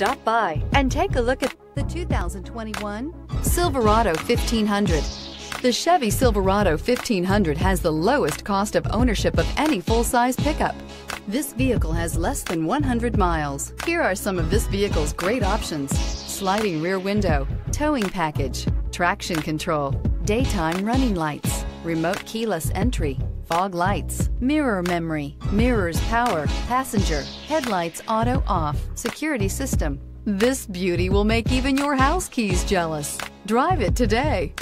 Stop by and take a look at the 2021 Silverado 1500. The Chevy Silverado 1500 has the lowest cost of ownership of any full-size pickup. This vehicle has less than 100 miles. Here are some of this vehicle's great options. Sliding rear window, towing package, traction control, daytime running lights, remote keyless entry, fog lights, mirror memory, mirrors power, passenger, headlights auto off, security system. This beauty will make even your house keys jealous. Drive it today.